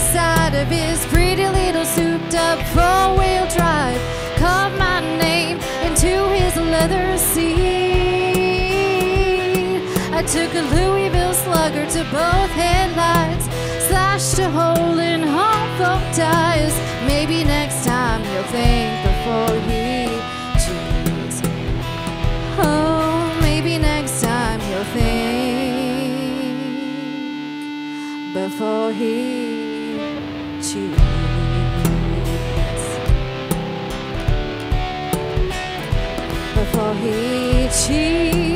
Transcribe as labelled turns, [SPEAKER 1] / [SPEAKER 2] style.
[SPEAKER 1] side of his pretty little souped up four wheel drive. Carved my name into his leather seat. I took a Louisville slugger to both headlights, slashed a hole in Home tires. Maybe next time you'll think before he cheats. Oh, maybe next time you'll think before he Before he cheats.